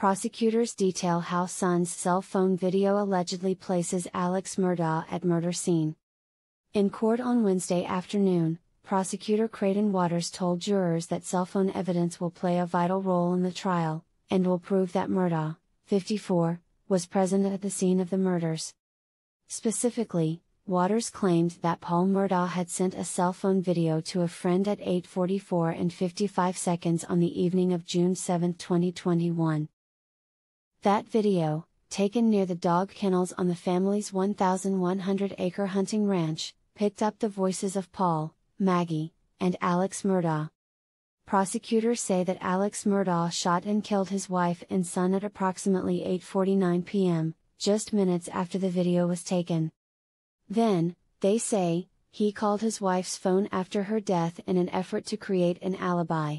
Prosecutors detail how son's cell phone video allegedly places Alex Murdaugh at murder scene. In court on Wednesday afternoon, prosecutor Creighton Waters told jurors that cell phone evidence will play a vital role in the trial, and will prove that Murdaugh, 54, was present at the scene of the murders. Specifically, Waters claimed that Paul Murdaugh had sent a cell phone video to a friend at 8:44 and 55 seconds on the evening of June 7, 2021. That video, taken near the dog kennels on the family's 1,100 acre hunting ranch, picked up the voices of Paul, Maggie, and Alex Murdaugh. Prosecutors say that Alex Murdaugh shot and killed his wife and son at approximately 8:49 p.m., just minutes after the video was taken. Then, they say, he called his wife's phone after her death in an effort to create an alibi.